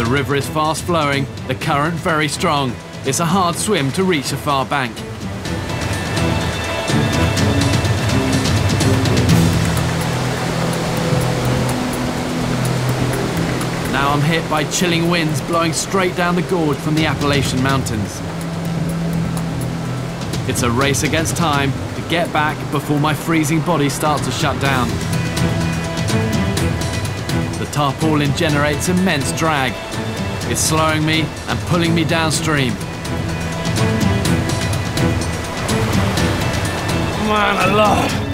The river is fast flowing, the current very strong. It's a hard swim to reach a far bank. Now I'm hit by chilling winds blowing straight down the gorge from the Appalachian Mountains. It's a race against time to get back before my freezing body starts to shut down tarpaulin generates immense drag. It's slowing me and pulling me downstream. Man alive!